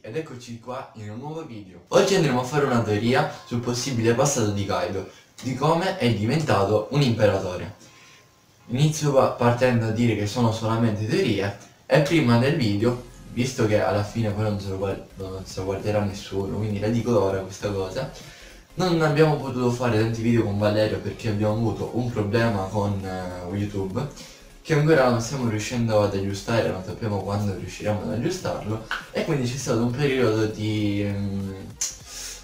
ed eccoci qua in un nuovo video. Oggi andremo a fare una teoria sul possibile passato di Kaido, di come è diventato un imperatore. Inizio partendo a dire che sono solamente teorie e prima del video, visto che alla fine poi non se lo, guard non se lo guarderà nessuno, quindi la dico ora questa cosa, non abbiamo potuto fare tanti video con Valerio perché abbiamo avuto un problema con uh, YouTube che ancora non stiamo riuscendo ad aggiustare, non sappiamo quando riusciremo ad aggiustarlo e quindi c'è stato un periodo di... Um,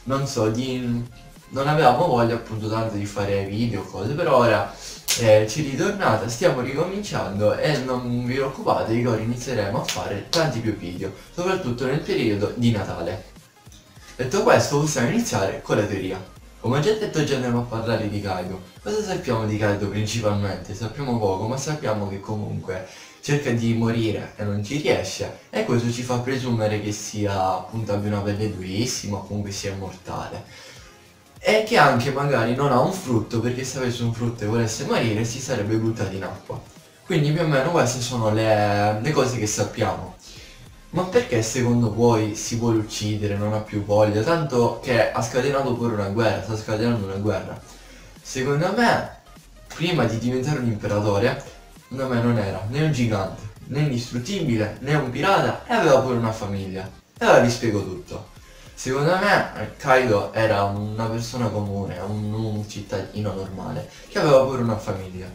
non so, di... non avevamo voglia appunto tanto di fare video o cose, però ora eh, ci ritornata, stiamo ricominciando e non vi preoccupate che ora inizieremo a fare tanti più video, soprattutto nel periodo di Natale. Detto questo possiamo iniziare con la teoria. Come già detto oggi andremo a parlare di Kaido. Cosa sappiamo di Kaido principalmente? Sappiamo poco, ma sappiamo che comunque cerca di morire e non ci riesce e questo ci fa presumere che sia appunto abbia una pelle durissima comunque sia immortale. E che anche magari non ha un frutto perché se avesse un frutto e volesse morire si sarebbe buttato in acqua. Quindi più o meno queste sono le, le cose che sappiamo. Ma perché secondo voi si vuole uccidere, non ha più voglia? Tanto che ha scatenato pure una guerra, sta scatenando una guerra. Secondo me, prima di diventare un imperatore, secondo me non era né un gigante, né indistruttibile, né un pirata e aveva pure una famiglia. E ora vi spiego tutto. Secondo me Kaido era una persona comune, un, un cittadino normale, che aveva pure una famiglia.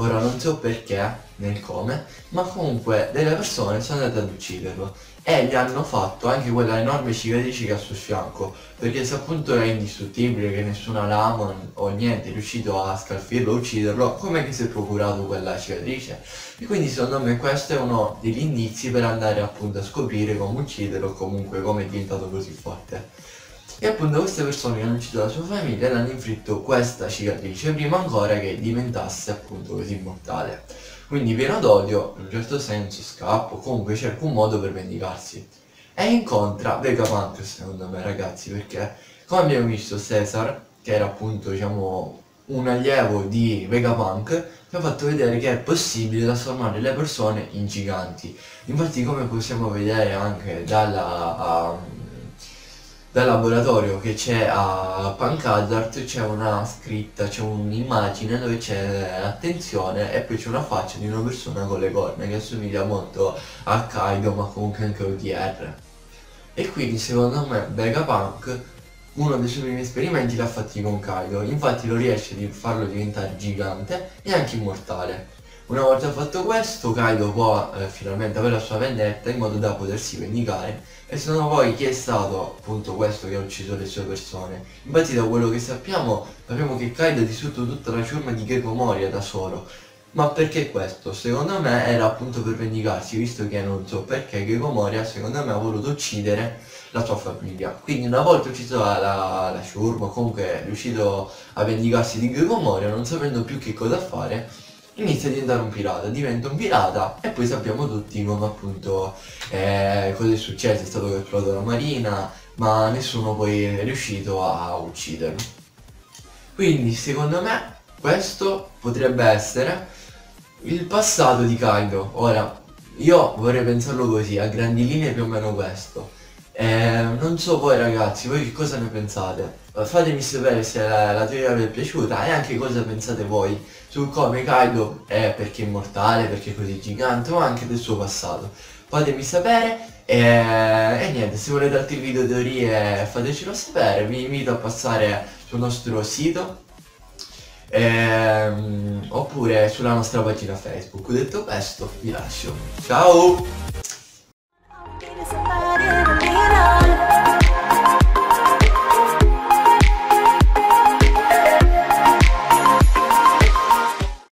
Ora non so perché, nel come, ma comunque delle persone sono andate ad ucciderlo e gli hanno fatto anche quella enorme cicatrice che ha sul fianco, perché se appunto è indistruttibile, che nessuna lama o niente è riuscito a scalfirlo o ucciderlo, come che si è procurato quella cicatrice? E quindi secondo me questo è uno degli indizi per andare appunto a scoprire come ucciderlo o comunque come è diventato così forte. E appunto queste persone che hanno ucciso la sua famiglia le hanno inflitto questa cicatrice prima ancora che diventasse appunto così immortale. Quindi pieno d'odio, in un certo senso scappa, comunque cerca un modo per vendicarsi. E incontra Vegapunk secondo me ragazzi, perché come abbiamo visto Cesar, che era appunto diciamo un allievo di Vegapunk, ci ha fatto vedere che è possibile trasformare le persone in giganti. Infatti come possiamo vedere anche dalla... Uh, dal laboratorio che c'è a Pancazart c'è una scritta, c'è un'immagine dove c'è attenzione e poi c'è una faccia di una persona con le corna che assomiglia molto a Kaido ma comunque anche a ODR. E quindi secondo me Vegapunk uno dei suoi primi esperimenti l'ha fatti con Kaido, infatti lo riesce a farlo diventare gigante e anche immortale. Una volta fatto questo, Kaido può eh, finalmente avere la sua vendetta in modo da potersi vendicare e secondo voi chi è stato appunto questo che ha ucciso le sue persone? Infatti da quello che sappiamo, sappiamo che Kaido ha distrutto tutta la ciurma di Gecko Moria da solo. Ma perché questo? Secondo me era appunto per vendicarsi, visto che non so perché Gecko Moria secondo me ha voluto uccidere la sua famiglia. Quindi una volta ucciso la, la, la ciurma, comunque riuscito a vendicarsi di Gecko Moria, non sapendo più che cosa fare, inizia a diventare un pirata, diventa un pirata e poi sappiamo tutti come appunto eh, cosa è successo, è stato catturato dalla marina, ma nessuno poi è riuscito a ucciderlo. Quindi secondo me questo potrebbe essere il passato di Kaido. Ora, io vorrei pensarlo così, a grandi linee più o meno questo. Eh, non so voi ragazzi, voi che cosa ne pensate? Fatemi sapere se la, la teoria vi è piaciuta e anche cosa pensate voi su come Kaido è perché è immortale, perché è così gigante, ma anche del suo passato. Fatemi sapere e, e niente, se volete altri video teorie fatecelo sapere, vi invito a passare sul nostro sito ehm, oppure sulla nostra pagina Facebook. Detto questo, vi lascio. Ciao!